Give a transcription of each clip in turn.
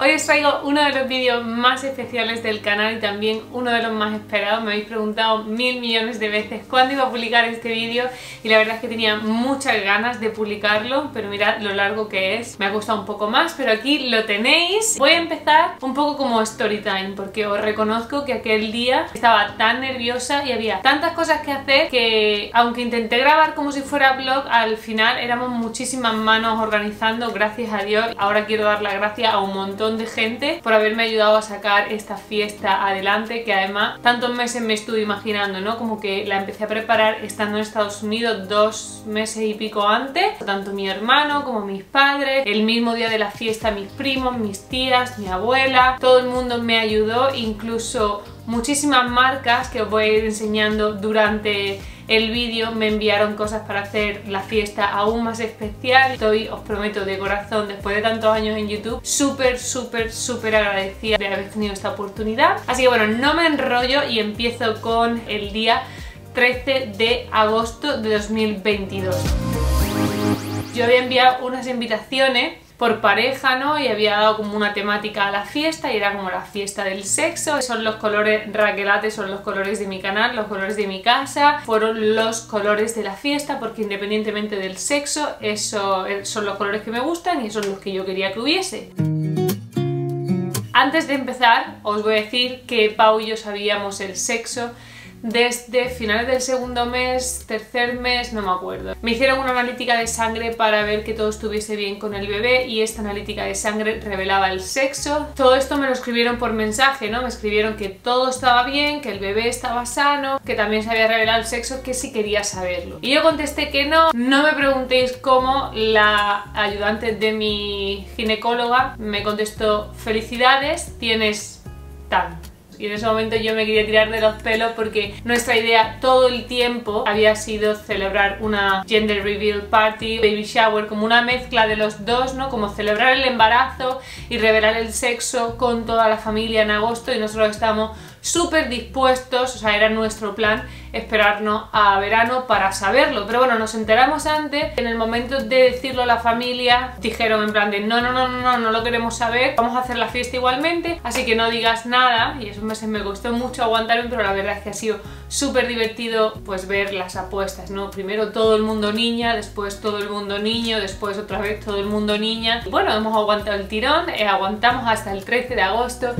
Hoy os traigo uno de los vídeos más especiales del canal y también uno de los más esperados. Me habéis preguntado mil millones de veces cuándo iba a publicar este vídeo y la verdad es que tenía muchas ganas de publicarlo, pero mirad lo largo que es. Me ha costado un poco más, pero aquí lo tenéis. Voy a empezar un poco como story time porque os reconozco que aquel día estaba tan nerviosa y había tantas cosas que hacer que aunque intenté grabar como si fuera vlog, al final éramos muchísimas manos organizando, gracias a Dios. Ahora quiero dar las gracias a un montón de gente por haberme ayudado a sacar esta fiesta adelante que además tantos meses me estuve imaginando, ¿no? Como que la empecé a preparar estando en Estados Unidos dos meses y pico antes, tanto mi hermano como mis padres, el mismo día de la fiesta mis primos, mis tías, mi abuela, todo el mundo me ayudó, incluso muchísimas marcas que os voy a ir enseñando durante el vídeo me enviaron cosas para hacer la fiesta aún más especial. Estoy, os prometo de corazón, después de tantos años en YouTube, súper, súper, súper agradecida de haber tenido esta oportunidad. Así que bueno, no me enrollo y empiezo con el día 13 de agosto de 2022. Yo había enviado unas invitaciones por pareja, ¿no? Y había dado como una temática a la fiesta y era como la fiesta del sexo. Son los colores raquelates, son los colores de mi canal, los colores de mi casa, fueron los colores de la fiesta porque independientemente del sexo, eso son los colores que me gustan y son los que yo quería que hubiese. Antes de empezar, os voy a decir que Pau y yo sabíamos el sexo desde finales del segundo mes, tercer mes, no me acuerdo. Me hicieron una analítica de sangre para ver que todo estuviese bien con el bebé y esta analítica de sangre revelaba el sexo. Todo esto me lo escribieron por mensaje, ¿no? Me escribieron que todo estaba bien, que el bebé estaba sano, que también se había revelado el sexo, que si quería saberlo. Y yo contesté que no. No me preguntéis cómo la ayudante de mi ginecóloga me contestó felicidades, tienes tan y en ese momento yo me quería tirar de los pelos porque nuestra idea todo el tiempo había sido celebrar una gender reveal party, baby shower, como una mezcla de los dos, ¿no? Como celebrar el embarazo y revelar el sexo con toda la familia en agosto y nosotros estamos súper dispuestos, o sea, era nuestro plan esperarnos a verano para saberlo. Pero bueno, nos enteramos antes, en el momento de decirlo a la familia, dijeron en plan de no, no, no, no, no, no lo queremos saber, vamos a hacer la fiesta igualmente, así que no digas nada. Y esos meses me costó mucho aguantarme, pero la verdad es que ha sido súper divertido pues ver las apuestas, ¿no? Primero todo el mundo niña, después todo el mundo niño, después otra vez todo el mundo niña. bueno, hemos aguantado el tirón, eh, aguantamos hasta el 13 de agosto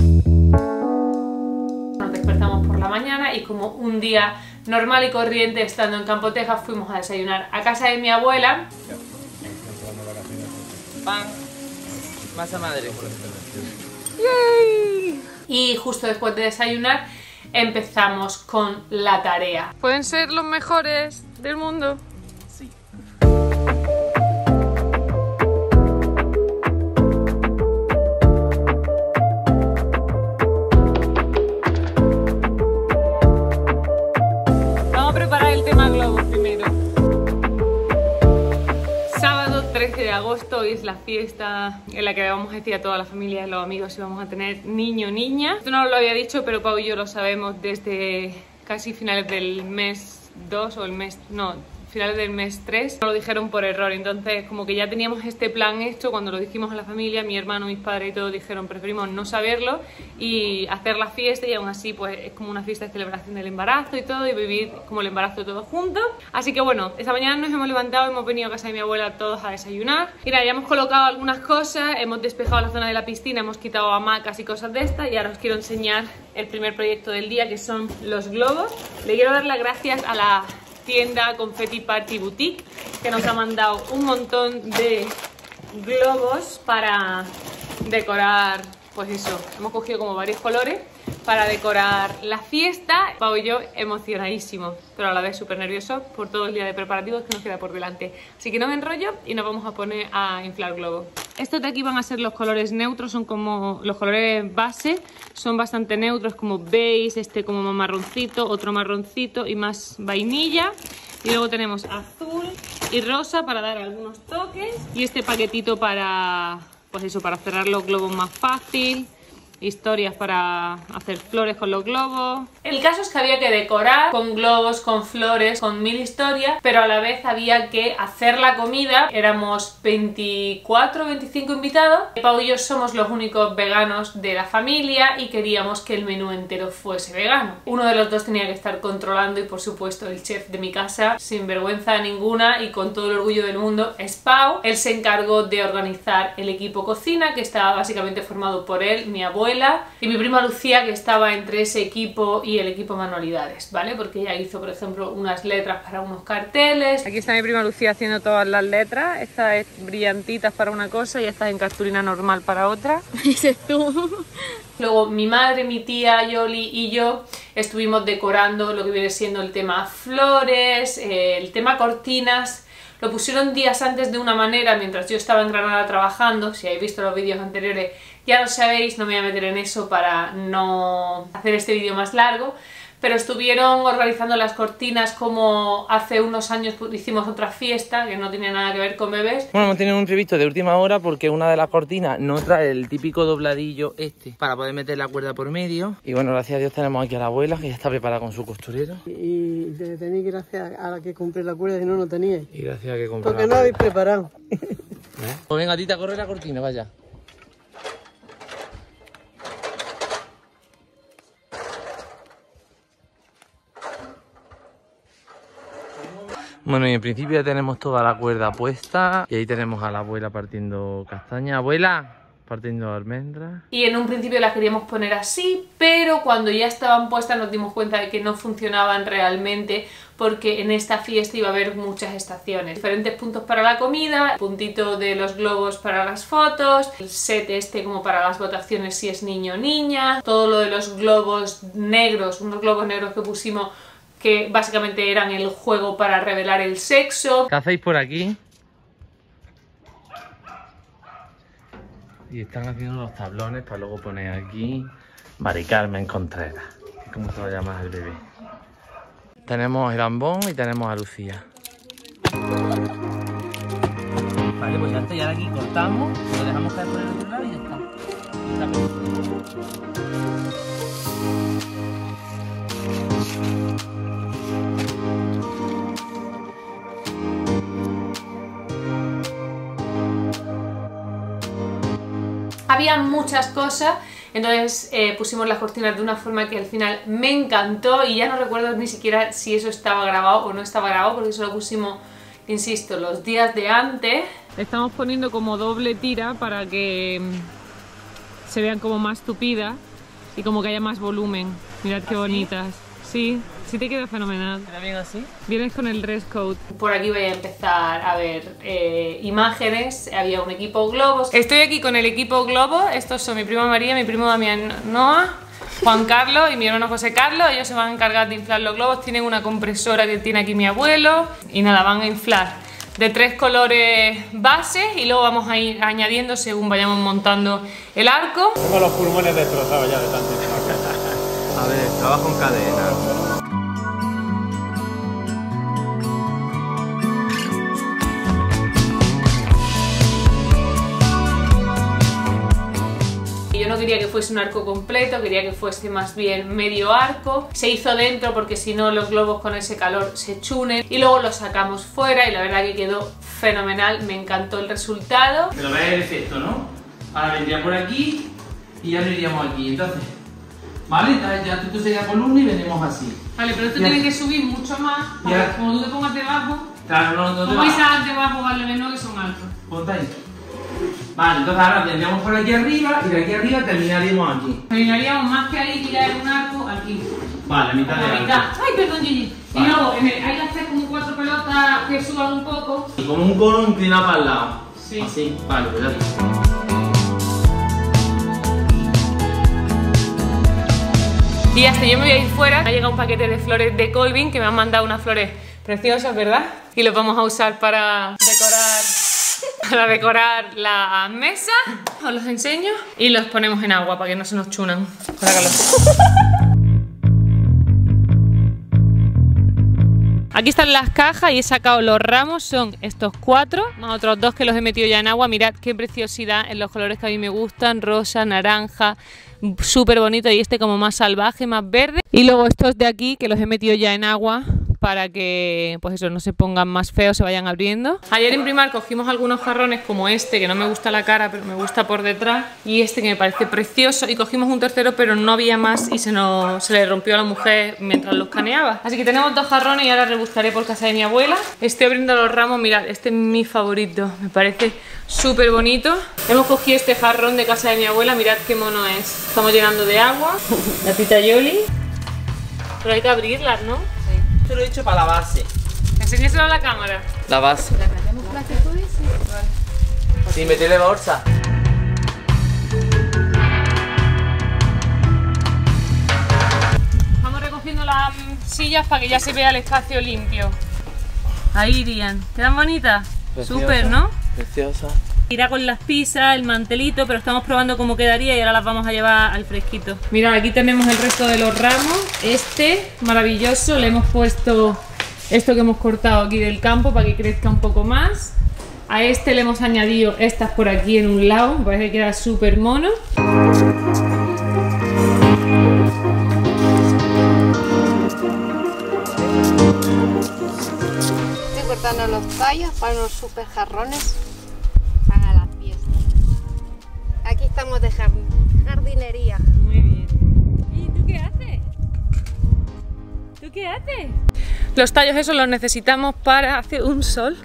mañana y como un día normal y corriente estando en Campo Texas fuimos a desayunar a casa de mi abuela. Pan, masa madre. Y justo después de desayunar empezamos con la tarea. Pueden ser los mejores del mundo. Agosto, hoy es la fiesta en la que vamos a decir a toda la familia y los amigos si vamos a tener niño niña. Esto no lo había dicho, pero Pau y yo lo sabemos desde casi finales del mes 2 o el mes... no, finales del mes 3 nos lo dijeron por error, entonces como que ya teníamos este plan hecho, cuando lo dijimos a la familia, mi hermano, mis padres y todos dijeron preferimos no saberlo y hacer la fiesta y aún así pues es como una fiesta de celebración del embarazo y todo y vivir como el embarazo todo juntos. Así que bueno, esta mañana nos hemos levantado, hemos venido a casa de mi abuela todos a desayunar. Mira, ya hemos colocado algunas cosas, hemos despejado la zona de la piscina, hemos quitado hamacas y cosas de estas y ahora os quiero enseñar el primer proyecto del día que son los globos. Le quiero dar las gracias a la tienda Confetti Party Boutique que nos ha mandado un montón de globos para decorar, pues eso, hemos cogido como varios colores para decorar la fiesta. Pau y yo emocionadísimos, pero a la vez súper nerviosos por todo el día de preparativos que nos queda por delante. Así que no me enrollo y nos vamos a poner a inflar globos. Estos de aquí van a ser los colores neutros, son como los colores base, son bastante neutros, como beige, este como marroncito, otro marroncito y más vainilla. Y luego tenemos azul y rosa para dar algunos toques. Y este paquetito para, pues eso, para cerrar los globos más fácil historias para hacer flores con los globos. El caso es que había que decorar con globos, con flores, con mil historias, pero a la vez había que hacer la comida. Éramos 24 25 invitados. Pau y yo somos los únicos veganos de la familia y queríamos que el menú entero fuese vegano. Uno de los dos tenía que estar controlando y por supuesto el chef de mi casa, sin vergüenza ninguna y con todo el orgullo del mundo, es Pau. Él se encargó de organizar el equipo cocina, que estaba básicamente formado por él, mi abuela y mi prima Lucía, que estaba entre ese equipo y el equipo manualidades, ¿vale? Porque ella hizo, por ejemplo, unas letras para unos carteles. Aquí está mi prima Lucía haciendo todas las letras. Esta es brillantitas para una cosa y esta es en cartulina normal para otra. Dices tú. Luego mi madre, mi tía, Yoli y yo estuvimos decorando lo que viene siendo el tema flores, eh, el tema cortinas. Lo pusieron días antes de una manera mientras yo estaba en Granada trabajando. Si habéis visto los vídeos anteriores ya lo sabéis, no me voy a meter en eso para no hacer este vídeo más largo pero estuvieron organizando las cortinas como hace unos años hicimos otra fiesta que no tenía nada que ver con bebés. Bueno, hemos tenido un imprevisto de última hora porque una de las cortinas no trae el típico dobladillo este para poder meter la cuerda por medio. Y bueno, gracias a Dios tenemos aquí a la abuela que ya está preparada con su costurero. Y te tenéis gracias a la que compré la cuerda, si no, no teníais. Y gracias a que compré Porque no habéis preparado. ¿Eh? Pues venga, tita, corre la cortina, vaya. Bueno, y en principio ya tenemos toda la cuerda puesta y ahí tenemos a la abuela partiendo castaña. Abuela, partiendo almendras. Y en un principio las queríamos poner así, pero cuando ya estaban puestas nos dimos cuenta de que no funcionaban realmente porque en esta fiesta iba a haber muchas estaciones. Diferentes puntos para la comida, el puntito de los globos para las fotos, el set este como para las votaciones si es niño o niña, todo lo de los globos negros, unos globos negros que pusimos que básicamente eran el juego para revelar el sexo. ¿Qué hacéis por aquí? Y están haciendo los tablones para luego poner aquí Mari Carmen Contreras. ¿Cómo se va a llamar el bebé? Tenemos el ambón y tenemos a Lucía. Vale, pues ya está, ya de aquí cortamos, lo dejamos caer por el otro lado y ya está. Había muchas cosas, entonces eh, pusimos las cortinas de una forma que al final me encantó y ya no recuerdo ni siquiera si eso estaba grabado o no estaba grabado porque eso lo pusimos, insisto, los días de antes. Estamos poniendo como doble tira para que mm, se vean como más tupidas y como que haya más volumen. Mirad qué bonitas. Sí, sí te queda fenomenal. ¿Queda bien así? Vienes con el dress code. Por aquí voy a empezar a ver eh, imágenes. Había un equipo globos. Estoy aquí con el equipo globo. Estos son mi prima María, mi primo Damián Noah, Juan Carlos y mi hermano José Carlos. Ellos se van a encargar de inflar los globos. Tienen una compresora que tiene aquí mi abuelo. Y nada, van a inflar de tres colores bases y luego vamos a ir añadiendo según vayamos montando el arco. Tengo los pulmones destrozados ya de tantísimo. A ver, trabajo en cadena. Quería que fuese un arco completo, quería que fuese más bien medio arco. Se hizo dentro porque si no los globos con ese calor se chunen y luego los sacamos fuera y la verdad que quedó fenomenal, me encantó el resultado. Pero veis el efecto, ¿no? Ahora vendría por aquí y ya no iríamos aquí. Entonces, ¿vale? Ya, tú sería columna y vendemos así. Vale, pero esto tiene que subir mucho más, porque Ya. como tú te pongas debajo, Claro, no, no te como esas debajo vale menos que son altos. Ponte ahí. Vale, entonces ahora tendríamos por aquí arriba y de aquí arriba terminaríamos aquí. Terminaríamos más que ahí, es un arco, aquí. Vale, mitad de La mitad. Ay, perdón, Gigi. Vale. Y luego, hay que hacer como cuatro pelotas que suban un poco. Y como un cono inclinado para el lado. Sí. Así, vale, pues ya está. Y hasta yo me voy a ir fuera. Me ha llegado un paquete de flores de Colvin que me han mandado unas flores preciosas, ¿verdad? Y los vamos a usar para decorar, para decorar la mesa. Os los enseño. Y los ponemos en agua para que no se nos chunan. Aquí están las cajas y he sacado los ramos, son estos cuatro, más otros dos que los he metido ya en agua. Mirad qué preciosidad en los colores que a mí me gustan, rosa, naranja, súper bonito y este como más salvaje, más verde. Y luego estos de aquí que los he metido ya en agua para que pues eso no se pongan más feos, se vayan abriendo. Ayer en Primar cogimos algunos jarrones como este, que no me gusta la cara, pero me gusta por detrás, y este que me parece precioso, y cogimos un tercero, pero no había más y se, nos, se le rompió a la mujer mientras los caneaba. Así que tenemos dos jarrones y ahora rebuscaré por casa de mi abuela. Estoy abriendo los ramos, mirad, este es mi favorito, me parece súper bonito. Hemos cogido este jarrón de casa de mi abuela, mirad qué mono es. Estamos llenando de agua, la tita Yoli. Pero hay que abrirlas, ¿no? Te lo he hecho para la base. Enséñaselo a la cámara. La base. Sí, metele bolsa. Vamos recogiendo las sillas para que ya se vea el espacio limpio. Ahí irían. ¿Quedan bonitas? Preciosa. Súper, ¿no? Preciosa. Irá con las pizzas, el mantelito, pero estamos probando cómo quedaría y ahora las vamos a llevar al fresquito. Mirad, aquí tenemos el resto de los ramos. Este, maravilloso, le hemos puesto esto que hemos cortado aquí del campo para que crezca un poco más. A este le hemos añadido estas por aquí en un lado, me parece que queda súper mono. Estoy cortando los tallos para unos super jarrones Los tallos esos los necesitamos para... hace un sol.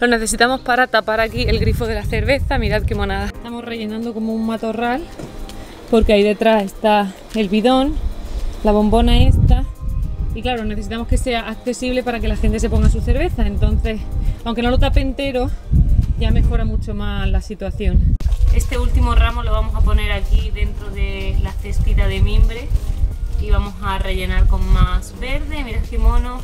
Los necesitamos para tapar aquí el grifo de la cerveza. Mirad qué monada. Estamos rellenando como un matorral porque ahí detrás está el bidón, la bombona esta. Y claro, necesitamos que sea accesible para que la gente se ponga su cerveza. Entonces, aunque no lo tape entero, ya mejora mucho más la situación. Este último ramo lo vamos a poner aquí dentro de la cestita de mimbre y vamos a rellenar con más verde. Mirad qué mono.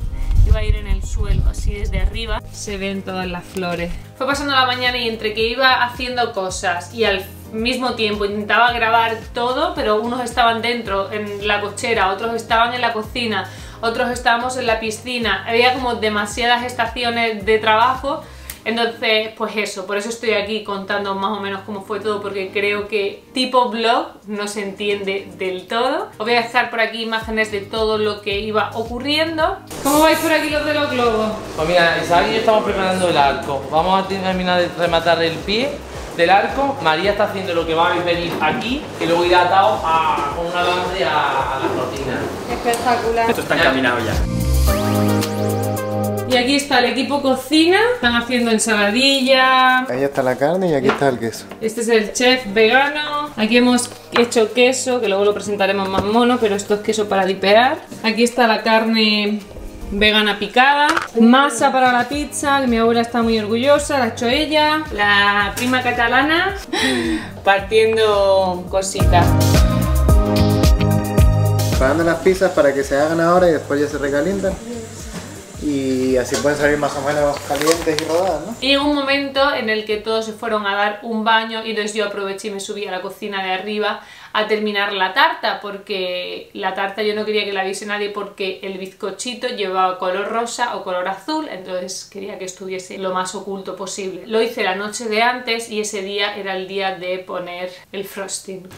Y va a ir en el suelo, así desde arriba se ven todas las flores. Fue pasando la mañana y entre que iba haciendo cosas y al mismo tiempo intentaba grabar todo, pero unos estaban dentro en la cochera, otros estaban en la cocina, otros estábamos en la piscina. Había como demasiadas estaciones de trabajo entonces, pues eso, por eso estoy aquí contando más o menos cómo fue todo, porque creo que tipo blog no se entiende del todo. Os voy a dejar por aquí imágenes de todo lo que iba ocurriendo. ¿Cómo vais por aquí los de los globos? Pues mira, Isaac y yo estamos preparando el arco. Vamos a terminar de rematar el pie del arco. María está haciendo lo que va a venir aquí y luego irá atado a, con un alambre a, a la cortina. Espectacular. Esto está encaminado ya. Y aquí está el equipo cocina. Están haciendo ensaladilla. Ahí está la carne y aquí está el queso. Este es el chef vegano. Aquí hemos hecho queso, que luego lo presentaremos más mono, pero esto es queso para dipear. Aquí está la carne vegana picada. Masa para la pizza, que mi abuela está muy orgullosa, la ha hecho ella. La prima catalana partiendo cositas. Preparando las pizzas para que se hagan ahora y después ya se recalientan. Y así pueden salir más o menos calientes y rodadas, ¿no? Y llegó un momento en el que todos se fueron a dar un baño y entonces yo aproveché y me subí a la cocina de arriba a terminar la tarta porque la tarta yo no quería que la viese nadie porque el bizcochito llevaba color rosa o color azul entonces quería que estuviese lo más oculto posible. Lo hice la noche de antes y ese día era el día de poner el frosting.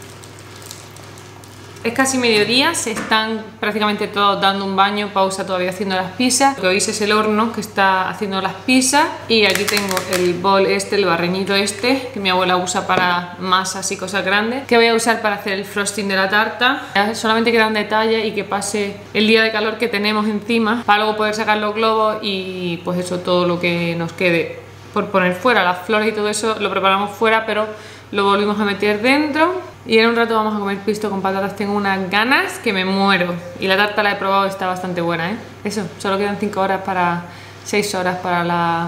Es casi mediodía, se están prácticamente todos dando un baño, pausa todavía haciendo las pizzas. Lo que veis es el horno que está haciendo las pizzas y aquí tengo el bol este, el barreñito este, que mi abuela usa para masas y cosas grandes, que voy a usar para hacer el frosting de la tarta. Ya solamente quedan detalles y que pase el día de calor que tenemos encima para luego poder sacar los globos y pues eso, todo lo que nos quede por poner fuera, las flores y todo eso lo preparamos fuera, pero lo volvimos a meter dentro y en un rato vamos a comer pisto con patatas. Tengo unas ganas que me muero. Y la tarta la he probado, está bastante buena, ¿eh? Eso, solo quedan 5 horas para... 6 horas para la,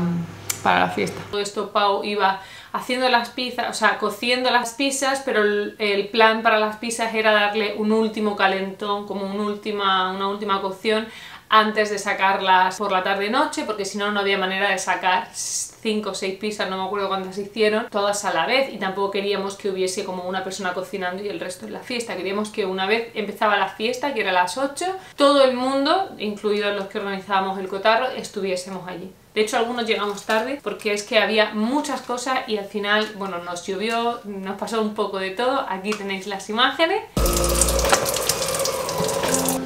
para la fiesta. Todo esto Pau iba haciendo las pizzas, o sea, cociendo las pizzas, pero el, el plan para las pizzas era darle un último calentón, como un última, una última cocción antes de sacarlas por la tarde-noche, porque si no, no había manera de sacar 5 o 6 pizzas, no me acuerdo cuántas hicieron, todas a la vez y tampoco queríamos que hubiese como una persona cocinando y el resto en la fiesta, queríamos que una vez empezaba la fiesta, que era a las 8, todo el mundo, incluidos los que organizábamos el cotarro, estuviésemos allí. De hecho, algunos llegamos tarde porque es que había muchas cosas y al final, bueno, nos llovió, nos pasó un poco de todo. Aquí tenéis las imágenes.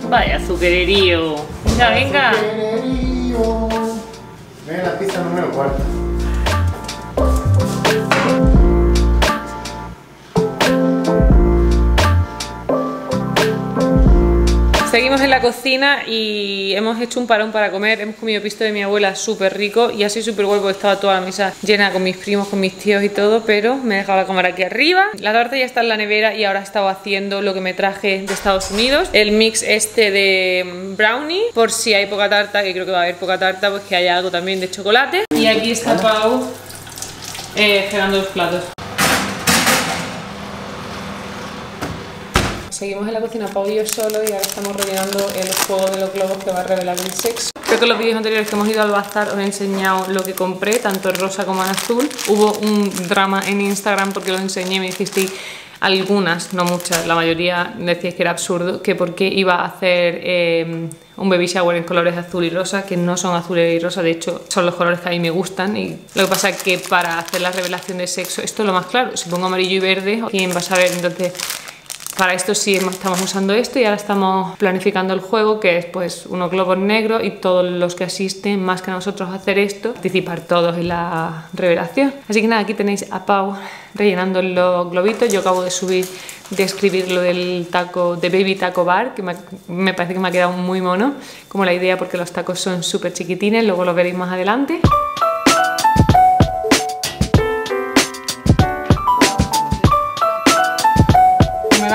Vaya azucarerío. Venga, venga. Ven la pizza número 4. Seguimos en la cocina y hemos hecho un parón para comer. Hemos comido pisto de mi abuela súper rico y así súper bueno porque estaba toda la mesa llena con mis primos, con mis tíos y todo, pero me he dejado la cámara aquí arriba. La tarta ya está en la nevera y ahora estaba haciendo lo que me traje de Estados Unidos, el mix este de brownie, por si hay poca tarta, que creo que va a haber poca tarta, pues que haya algo también de chocolate. Y aquí está Pau eh, los platos. Seguimos en la cocina Pau y yo solo y ahora estamos rellenando el juego de los globos que va a revelar el sexo. Creo que en los vídeos anteriores que hemos ido al bazar os he enseñado lo que compré, tanto en rosa como en azul. Hubo un drama en Instagram porque lo enseñé y me dijisteis algunas, no muchas, la mayoría decíais que era absurdo, que por qué iba a hacer eh, un baby shower en colores azul y rosa, que no son azul y rosa, de hecho son los colores que a mí me gustan y lo que pasa es que para hacer la revelación de sexo, esto es lo más claro, si pongo amarillo y verde, ¿quién va a saber? Entonces para esto sí estamos usando esto y ahora estamos planificando el juego que es pues unos globos negros y todos los que asisten más que nosotros a hacer esto participar todos en la revelación. Así que nada, aquí tenéis a Pau rellenando los globitos. Yo acabo de subir, de escribir lo del taco, de Baby Taco Bar, que me, me parece que me ha quedado muy mono, como la idea porque los tacos son súper chiquitines, luego lo veréis más adelante.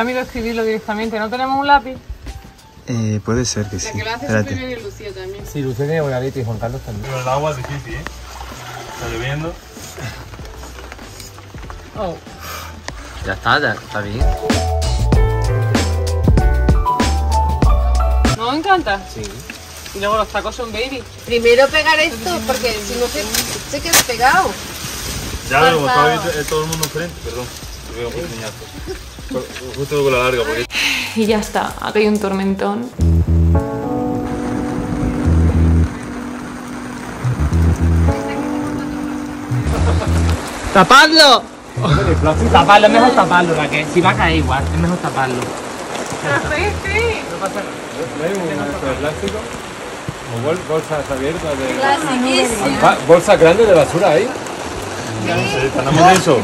Miedo escribirlo directamente, ¿no tenemos un lápiz? Eh, puede ser que sí. Que lo hace Espérate. súper bien y Lucía también. Sí, Lucía tiene buena letra y Juan Carlos también. Pero el agua es difícil, ¿eh? Está lloviendo. Oh. Ya está, ya está bien. ¿No me encanta? Sí. Y luego los tacos son baby. Primero pegar esto porque si no se, se queda pegado. Ya, pero como estaba eh, todo el mundo enfrente, perdón. Te veo por niñazo. Justo con la larga, porque Y ya está, ha caído un tormentón. ¡Tapadlo! tapadlo, es mejor taparlo, Raquel. Si va a caer igual, es mejor taparlo. ¿no hay una de estas de plástico? ¿O bol- bolsas abiertas de...? Clasiquísimo. Ah, ¿Bolsas grandes de basura ahí? No tenemos eso.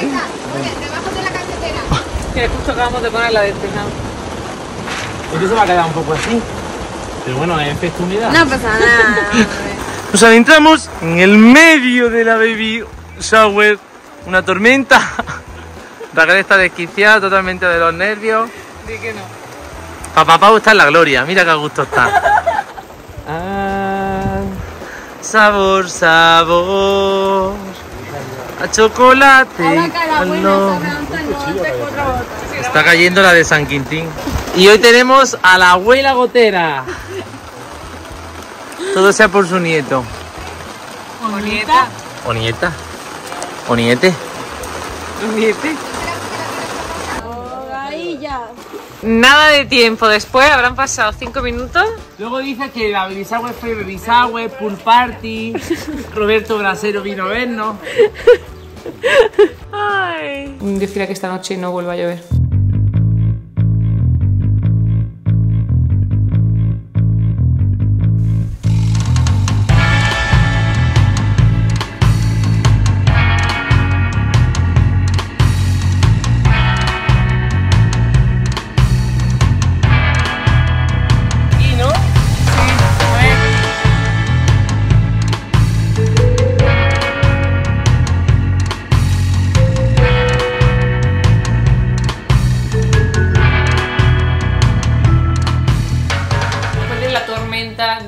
Venga, oye, debajo de la cafetera. Que justo acabamos de poner la tejado. Esto se va a quedar un poco así. Pero bueno, es festunidad. No pasa nada. Nos adentramos en el medio de la baby shower, una tormenta. Raquel está desquiciada totalmente de los nervios. Di que no. Papá Pau está en la gloria, mira qué a gusto está. Ah, sabor, sabor. A chocolate. Ahora no. está cayendo la de San Quintín. Y hoy tenemos a la abuela gotera. Todo sea por su nieto. O nieta. O nieta. O niete. Niete. Ahí ya. Nada de tiempo después, habrán pasado 5 minutos. Luego dice que la shower fue baby shower, pool party. Roberto Brasero vino a vernos. Ay. Dios quiera que esta noche no vuelva a llover.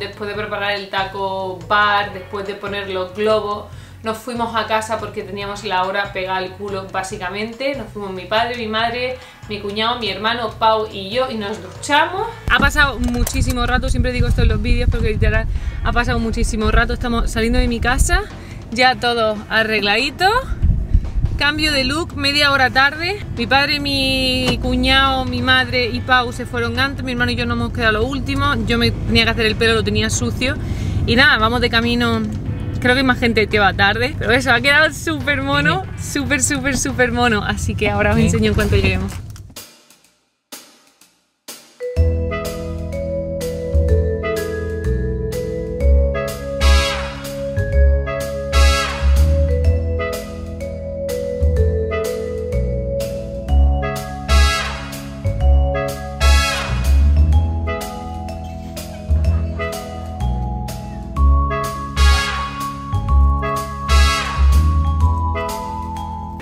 Después de preparar el taco bar, después de poner los globos, nos fuimos a casa porque teníamos la hora pegada al culo básicamente. Nos fuimos mi padre, mi madre, mi cuñado, mi hermano, Pau y yo y nos duchamos. Ha pasado muchísimo rato, siempre digo esto en los vídeos porque literal ha pasado muchísimo rato. Estamos saliendo de mi casa, ya todo arregladito. Cambio de look, media hora tarde. Mi padre, mi cuñado, mi madre y Pau se fueron antes. Mi hermano y yo nos hemos quedado lo último. Yo me tenía que hacer el pelo, lo tenía sucio. Y nada, vamos de camino Creo que hay más gente que va tarde, pero eso, ha quedado súper mono, súper, súper, súper mono. Así que ahora os enseño en cuanto lleguemos.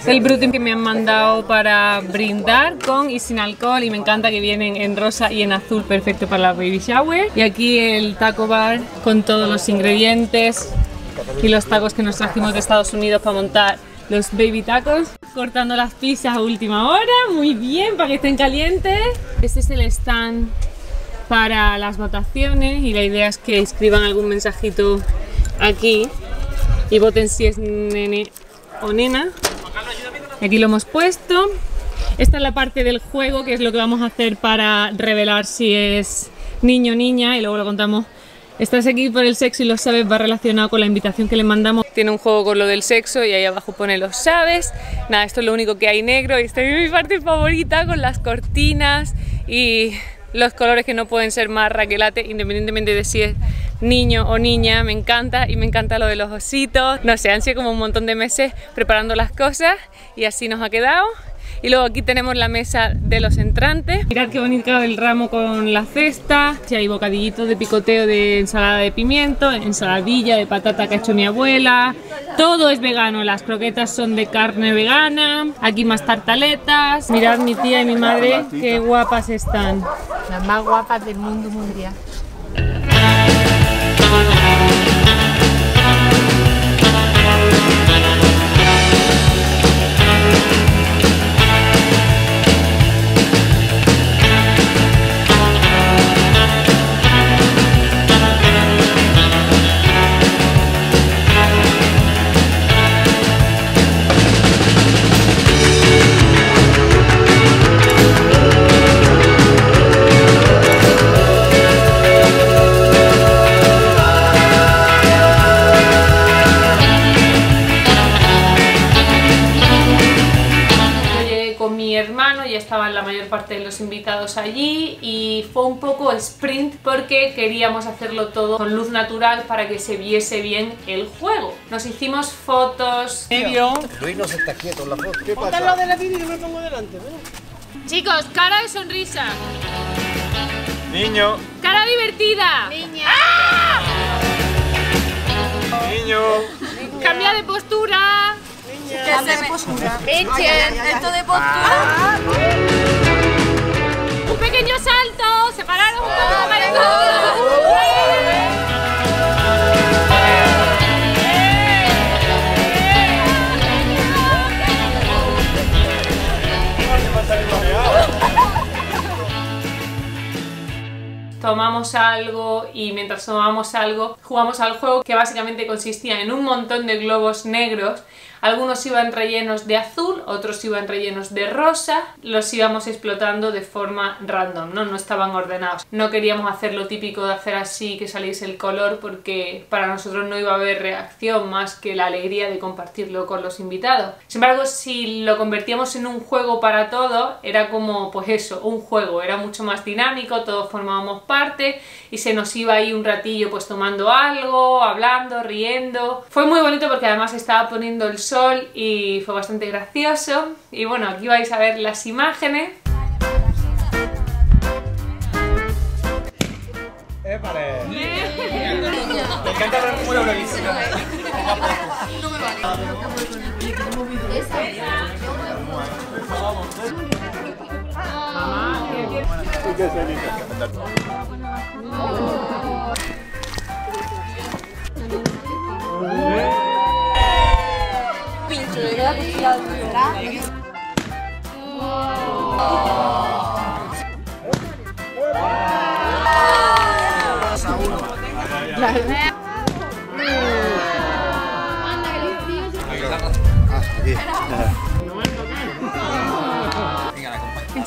El Brutin que me han mandado para brindar con y sin alcohol y me encanta que vienen en rosa y en azul, perfecto para la baby shower. Y aquí el taco bar con todos los ingredientes y los tacos que nos trajimos de Estados Unidos para montar los baby tacos. Cortando las pizzas a última hora, muy bien, para que estén calientes. Este es el stand para las votaciones y la idea es que escriban algún mensajito aquí y voten si es nene o nena. Aquí lo hemos puesto. Esta es la parte del juego, que es lo que vamos a hacer para revelar si es niño o niña y luego lo contamos. Estás aquí por el sexo y lo sabes, va relacionado con la invitación que le mandamos. Tiene un juego con lo del sexo y ahí abajo pone lo sabes. Nada, esto es lo único que hay negro y esta es mi parte favorita con las cortinas y los colores que no pueden ser más raquelate, independientemente de si es niño o niña, me encanta y me encanta lo de los ositos. No sé, han sido como un montón de meses preparando las cosas y así nos ha quedado. Y luego aquí tenemos la mesa de los entrantes. Mirad qué bonito el ramo con la cesta. Si hay bocadillitos de picoteo de ensalada de pimiento, ensaladilla de patata que ha hecho mi abuela. Todo es vegano, las croquetas son de carne vegana. Aquí más tartaletas. Mirad mi tía y mi madre, qué guapas están. Las más guapas del mundo mundial. Los invitados allí y fue un poco sprint porque queríamos hacerlo todo con luz natural para que se viese bien el juego. Nos hicimos fotos, Luis no se está quieto en la foto. ¿Qué de la tira y yo me pongo delante. Chicos, cara de sonrisa, Niño, cara divertida, Niña. niño. cambia de postura. Esto de postura. Un pequeño salto, separaros un poco tomamos algo y mientras tomamos algo jugamos al juego que básicamente consistía en un montón de globos negros. Algunos iban rellenos de azul, otros iban rellenos de rosa. Los íbamos explotando de forma random, ¿no? No estaban ordenados. No queríamos hacer lo típico de hacer así que saliese el color porque para nosotros no iba a haber reacción más que la alegría de compartirlo con los invitados. Sin embargo, si lo convertíamos en un juego para todos, era como, pues eso, un juego. Era mucho más dinámico, todos formábamos parte y se nos iba ahí un ratillo pues tomando algo, hablando, riendo. Fue muy bonito porque además estaba poniendo el sol y fue bastante gracioso. Y bueno, aquí vais a ver las imágenes. ¡Épale! Me encanta hablar como la Eurovisión. Tiga saya minta. Pintura di altura. Saúl. Ah, bien.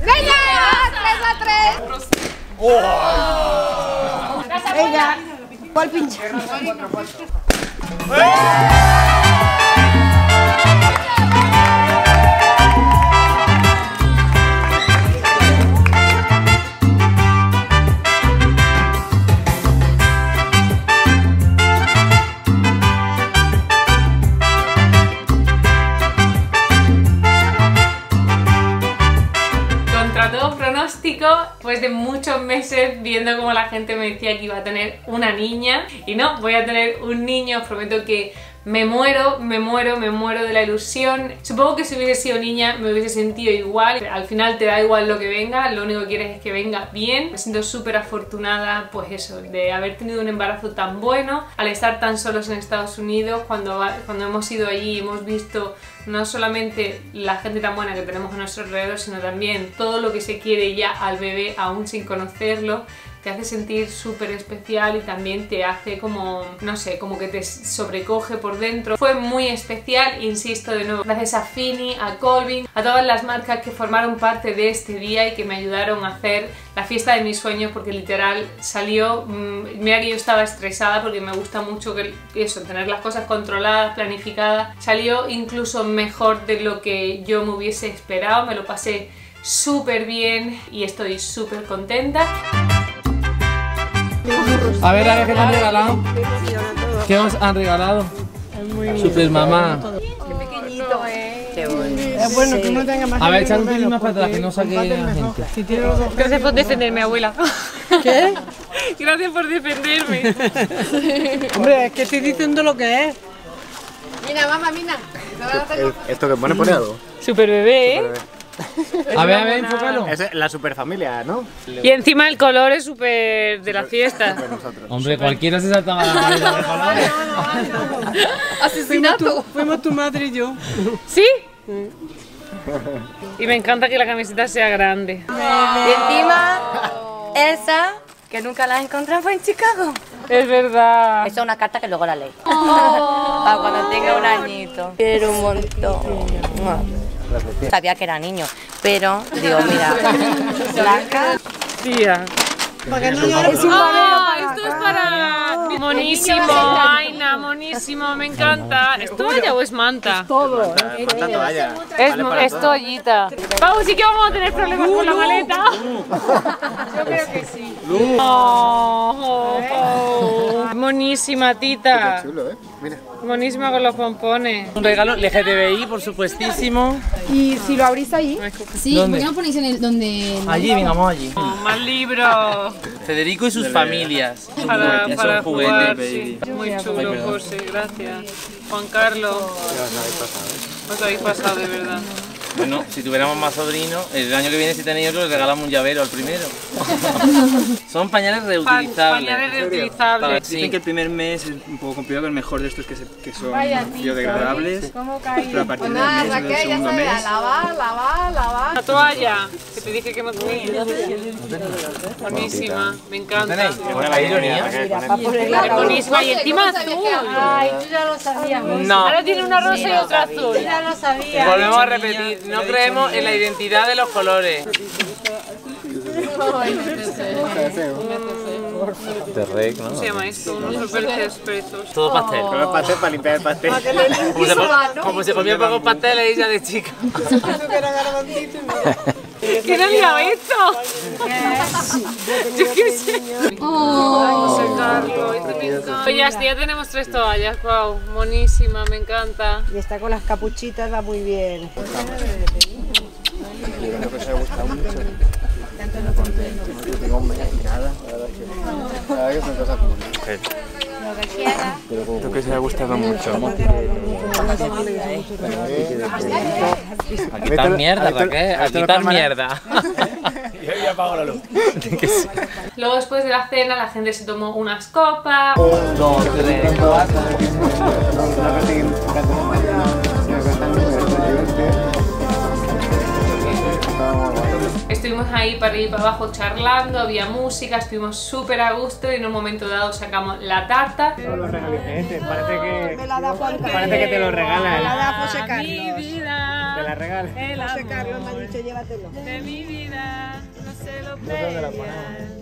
¡Venga! ¡Tres a tres! Venga. ¿Cuál pinche? Viendo cómo la gente me decía que iba a tener una niña. Y no, voy a tener un niño, os prometo que me muero, me muero, me muero de la ilusión. Supongo que si hubiese sido niña me hubiese sentido igual, al final te da igual lo que venga, lo único que quieres es que venga bien. Me siento súper afortunada, pues eso, de haber tenido un embarazo tan bueno, al estar tan solos en Estados Unidos, cuando, cuando hemos ido allí hemos visto no solamente la gente tan buena que tenemos a nuestro alrededor, sino también todo lo que se quiere ya al bebé aún sin conocerlo. Te hace sentir súper especial y también te hace como, no sé, como que te sobrecoge por dentro. Fue muy especial, insisto de nuevo, gracias a Fini, a Colvin, a todas las marcas que formaron parte de este día y que me ayudaron a hacer la fiesta de mis sueños porque literal salió, mm, mira que yo estaba estresada porque me gusta mucho que eso, tener las cosas controladas, planificadas, salió incluso mejor de lo que yo me hubiese esperado, me lo pasé súper bien y estoy súper contenta. A ver, a ver qué te han regalado. ¿Qué os han regalado? Super mamá. Es bueno que no tenga más A ver, echar un pelín más para atrás, que no saque la gente. Gracias por defenderme, abuela. ¿Qué? Gracias por defenderme. Hombre, es que estoy diciendo lo que es. Mira, mamá, mira. ¿No van a hacer El- ¿Esto que pone pone algo? Super bebé, ¿eh? A ver, a ver, enfócalo. Es la superfamilia, ¿no? Y encima el color es súper de la fiesta. Hombre, cualquiera se saltaba la maleta de colores. asesinato? Fuimos tu madre y yo. ¿Sí? Y me encanta que la camiseta sea grande. Y encima, esa, que nunca la encontrado fue en Chicago. Es verdad. Esa es una carta que luego la leí. Para cuando tenga un añito. Quiero un montón. Sabía que era niño, pero digo, mira, blanca. Tía. Para que no llores. ¡Ah! Esto es para... Monísimo, Aina, monísimo, me encanta. ¿Es toalla o es manta? Falta toalla. Es, Vale para es todo. toallita. Pau, sí que vamos a tener problemas con la maleta. Yo creo que sí. Oh, Pau. Monísima, tita. Chulo, ¿eh? Mira. Monísima con los pompones. Un regalo LGTBI, por supuestísimo. Y si lo abrís ahí. Sí, ¿Dónde? ¿por qué no ponéis en el donde Allí, vengamos allí. Oh, más libros Federico y sus familias. para, Son para juguetes, jugar. sí. Muy chulo. José, gracias. Juan Carlos. Os habéis pasado de verdad. Bueno, si tuviéramos más sobrinos, el año que viene si tenéis otro, le regalamos un llavero al primero. Son pañales Pa- reutilizables. Pañales reutilizables. Sí. Dicen que el primer mes es un poco complicado, pero el mejor de estos que, se- que son biodegradables. Pero a partir del Nada, mes, del Raquel, ya segundo sabes, mes, lavar, lavar, lavar. La toalla, que te dije que no tenía. Buenísima, me encanta. ¿Tenéis? ¿La ironía? Es buenísima y encima azul. Ay, yo ya lo sabía. No. Ahora tiene una rosa y otra azul. Ya lo sabía. Volvemos a repetir, no creemos en la identidad de los colores. ¿Cómo se llama esto? Unos expresos. Todo pastel. Con el pastel para limpiar el pastel. Como se, como se comía pocos pasteles ella de chica. Que no liado esto? Yo qué sé. Oh, José Carlos, este me encanta. Oye, hasta ya tenemos tres toallas, wow, monísima, me encanta. Y está con las capuchitas, va muy bien. Lo que se ha gustado mucho. A quitar mierda, Raquel, a quitar mierda. Yo ya apago la luz. Luego después de la cena la gente se tomó unas copas. Dos, tres, cuatro. Estuvimos ahí para arriba y para abajo charlando, había música, estuvimos súper a gusto y en un momento dado sacamos la tarta. Parece que, Me la da Juan Carlos. parece que te lo Me la regalan. da José Mi Carlos. vida, Te la regalan. José Carlos me ha dicho, llévatelo. de mi vida, no se lo dónde la premian. De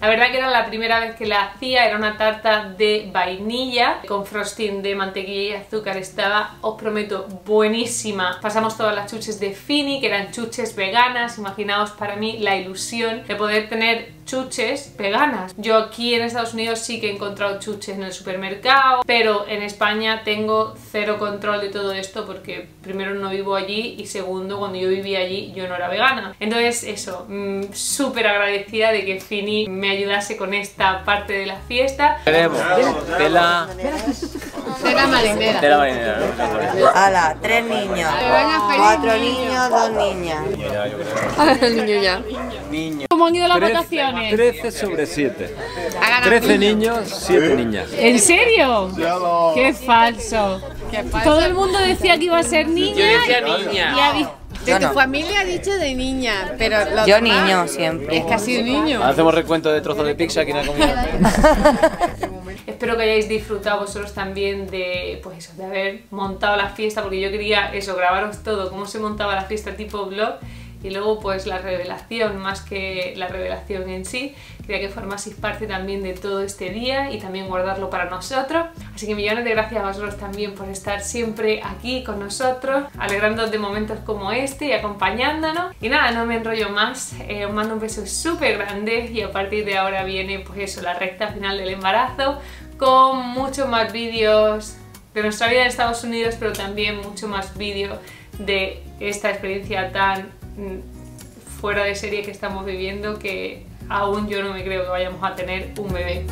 La verdad que era la primera vez que la hacía, era una tarta de vainilla con frosting de mantequilla y azúcar, estaba, os prometo, buenísima. Pasamos todas las chuches de Fini, que eran chuches veganas, imaginaos para mí la ilusión de poder tener chuches veganas. Yo aquí en Estados Unidos sí que he encontrado chuches en el supermercado, pero en España tengo cero control de todo esto porque primero no vivo allí y segundo cuando yo vivía allí yo no era vegana. Entonces eso, mm, súper agradecida de que Fini me ayudase con esta parte de la fiesta. Queremos tela, Será marinera. tela marinera. ¿no? Hala, tres niños. Cuatro niños, dos niñas. el niño ya. ¿Cómo han ido las vacaciones? 13 sobre 7. 13 niños, 7 niñas. ¿En serio? ¡Qué falso! Todo el mundo decía que iba a ser niña. Yo decía niña. y ha Yo no. Familia ha dicho de niña, pero los Yo demás niño siempre. Es casi un niño. Hacemos recuento de trozos de pizza, ¿quién ha comido? Espero que hayáis disfrutado vosotros también de, pues eso, de haber montado la fiesta, porque yo quería eso, grabaros todo, cómo se montaba la fiesta tipo vlog y luego pues la revelación, más que la revelación en sí. Quería que formaseis parte también de todo este día y también guardarlo para nosotros. Así que millones de gracias a vosotros también por estar siempre aquí con nosotros, alegrándoos de momentos como este y acompañándonos. Y nada, no me enrollo más, eh, os mando un beso súper grande y a partir de ahora viene pues eso, la recta final del embarazo con muchos más vídeos de nuestra vida en Estados Unidos, pero también mucho más vídeos de esta experiencia tan fuera de serie que estamos viviendo que aún yo no me creo que vayamos a tener un bebé.